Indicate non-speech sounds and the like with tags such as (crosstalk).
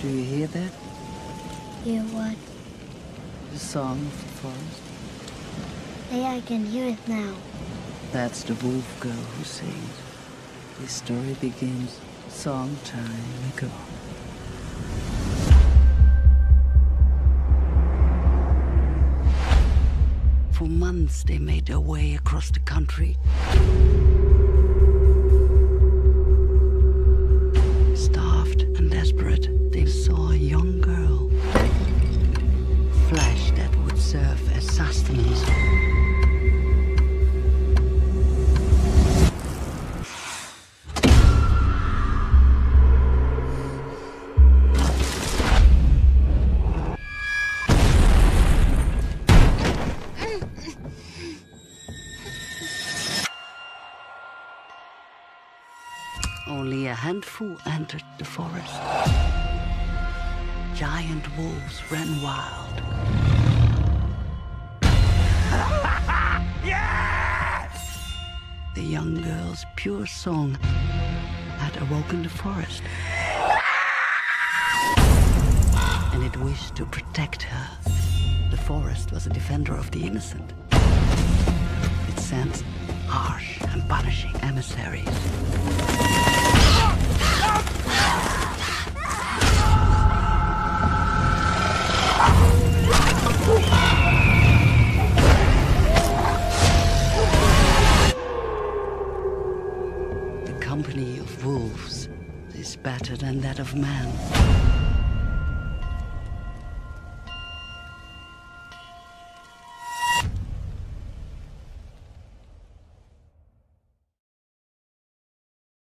Do you hear that? Hear what? The song of the forest. Hey, I can hear it now. That's the wolf girl who sings. This story begins some time ago. For months they made their way across the country. Only a handful entered the forest. Giant wolves ran wild. (laughs) yes! The young girl's pure song had awoken the forest. (laughs) And it wished to protect her. The forest was a defender of the innocent. It sent harsh and punishing emissaries. Company of wolves is better than that of man.